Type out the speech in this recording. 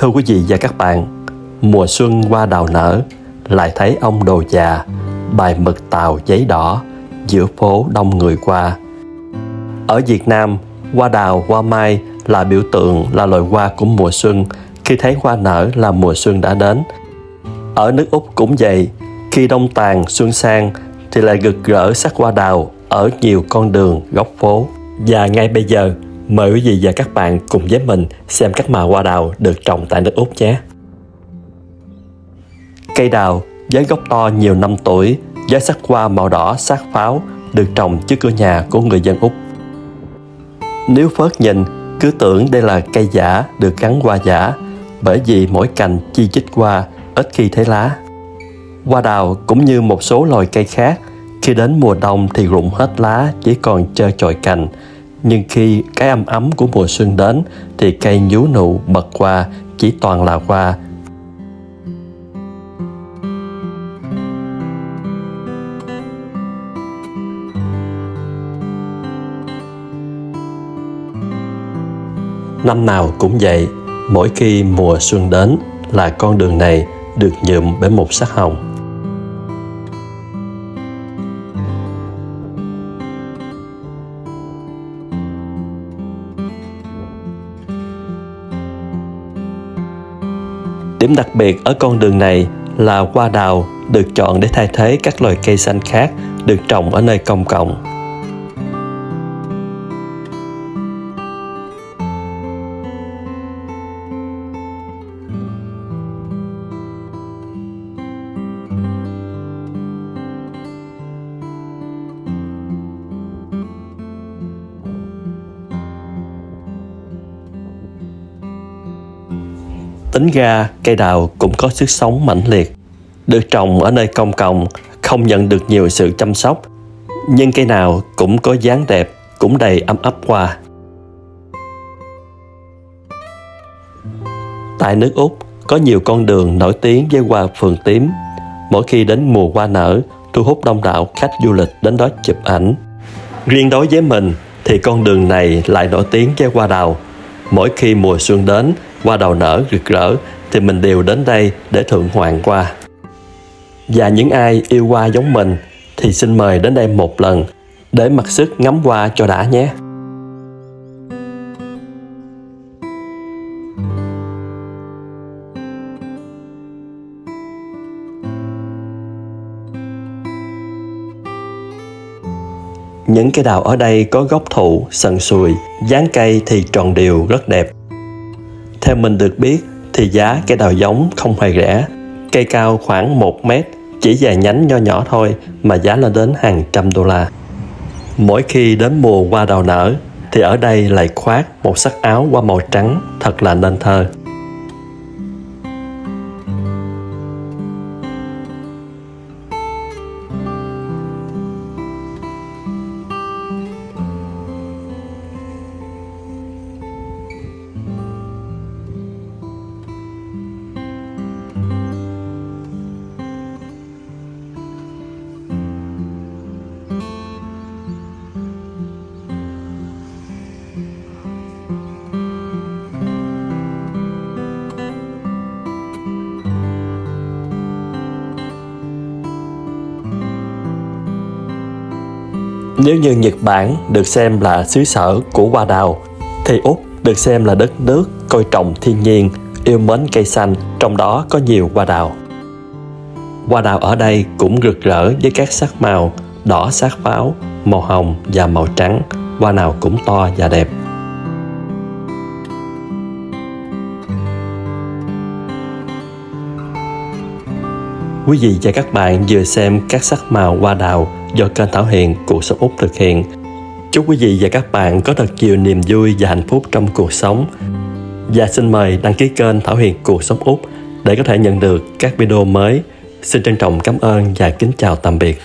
Thưa quý vị và các bạn, mùa xuân qua đào nở, lại thấy ông đồ già, bài mực tàu giấy đỏ, giữa phố đông người qua. Ở Việt Nam, hoa đào, hoa mai là biểu tượng là loài hoa của mùa xuân. Khi thấy hoa nở là mùa xuân đã đến. Ở nước Úc cũng vậy, khi đông tàn xuân sang thì lại gực gỡ sắc hoa đào ở nhiều con đường, góc phố. Và ngay bây giờ, mời quý vị và các bạn cùng với mình xem các màu hoa đào được trồng tại nước Úc nhé. Cây đào với gốc to nhiều năm tuổi, với sắc hoa màu đỏ sát pháo được trồng trước cửa nhà của người dân Úc. Nếu phớt nhìn, cứ tưởng đây là cây giả được gắn hoa giả, bởi vì mỗi cành chi chít hoa, ít khi thấy lá. Hoa đào cũng như một số loài cây khác, khi đến mùa đông thì rụng hết lá, chỉ còn trơ trọi cành. Nhưng khi cái âm ấm của mùa xuân đến thì cây nhú nụ bật qua chỉ toàn là hoa Năm nào cũng vậy, mỗi khi mùa xuân đến là con đường này được nhuộm bởi một sắc hồng. Điểm đặc biệt ở con đường này là hoa đào được chọn để thay thế các loài cây xanh khác được trồng ở nơi công cộng. Tính ra cây đào cũng có sức sống mãnh liệt. Được trồng ở nơi công cộng, không nhận được nhiều sự chăm sóc, nhưng cây nào cũng có dáng đẹp, cũng đầy ấm ấp hoa. Tại nước Úc, có nhiều con đường nổi tiếng với hoa phường tím. Mỗi khi đến mùa hoa nở, thu hút đông đảo khách du lịch đến đó chụp ảnh. Riêng đối với mình thì con đường này lại nổi tiếng với hoa đào. Mỗi khi mùa xuân đến, hoa đào nở rực rỡ thì mình đều đến đây để thượng hoàng qua. Và những ai yêu hoa giống mình thì xin mời đến đây một lần để mặc sức ngắm hoa cho đã nhé. Những cây đào ở đây có gốc thụ, sần sùi, dáng cây thì tròn đều rất đẹp. Theo mình được biết thì giá cây đào giống không hề rẻ. Cây cao khoảng 1 mét, chỉ vài nhánh nho nhỏ thôi mà giá lên đến hàng trăm đô la. Mỗi khi đến mùa hoa đào nở thì ở đây lại khoác một sắc áo hoa màu trắng thật là nên thơ. Nếu như Nhật Bản được xem là xứ sở của hoa đào, thì Úc được xem là đất nước coi trọng thiên nhiên, yêu mến cây xanh, trong đó có nhiều hoa đào. Hoa đào ở đây cũng rực rỡ với các sắc màu đỏ sát pháo, màu hồng và màu trắng, hoa nào cũng to và đẹp. Quý vị và các bạn vừa xem các sắc màu hoa đào do kênh Thảo Hiền Cuộc Sống Úc thực hiện. Chúc quý vị và các bạn có thật nhiều niềm vui và hạnh phúc trong cuộc sống. Và xin mời đăng ký kênh Thảo Hiền Cuộc Sống Úc để có thể nhận được các video mới. Xin trân trọng cảm ơn và kính chào tạm biệt.